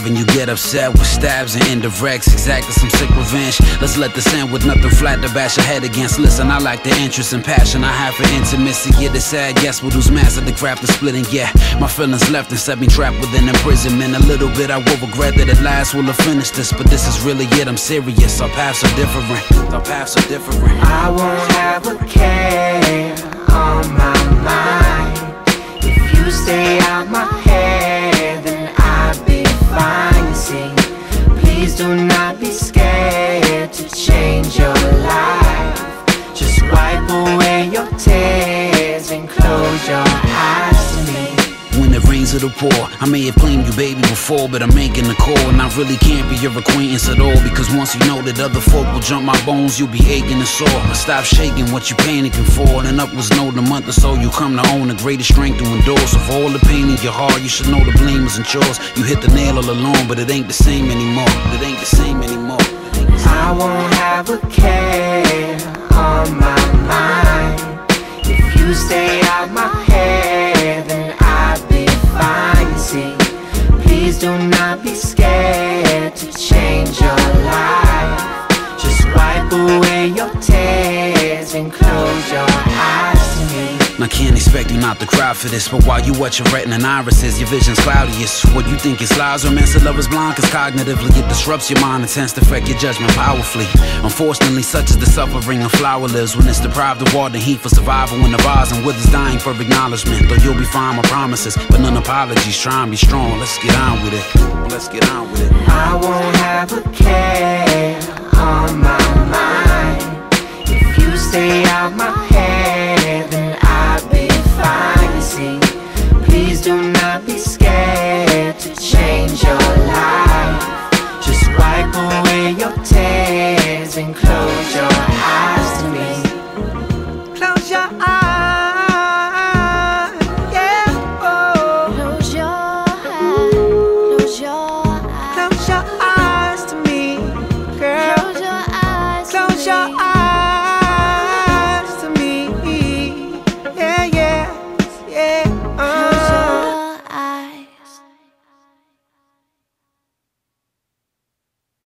having you get upset with stabs and indirects, exactly some sick revenge. Let's let this end with nothing flat to bash your head against. Listen, I like the interest and passion I have for intimacy. Get it sad, yes, but who's mastered the craft of splitting? Yeah, my feelings left and set me trapped within imprisonment. A little bit I will regret that at last we'll have finished this, but this is really it. I'm serious. Our paths are different. Our paths are different. I won't have a care Rains of the poor, I may have claimed you baby before, but I'm making the call, and I really can't be your acquaintance at all. Because once you know that other folk will jump my bones, you'll be aching and sore. But stop shaking what you panicking for, and upwards know the month or so you come to own the greatest strength to endure. So for all the pain in your heart, you should know the blame isn't yours. You hit the nail all alone, but it ain't the same anymore. It ain't the same anymore. Do not be scared to change your I can't expect you not to cry for this, but while you watch your retina and irises, your vision's cloudiest. What you think is lies, romance of love is blind, cause cognitively it disrupts your mind and tends to affect your judgment powerfully. Unfortunately, such is the suffering a flower lives when it's deprived of water and heat for survival when the vase and withers dying for acknowledgement. Though you'll be fine, my promises, but none apologies. Try and be strong, let's get on with it. Let's get on with it. I won't have a care and close your eyes to me. Close your eyes.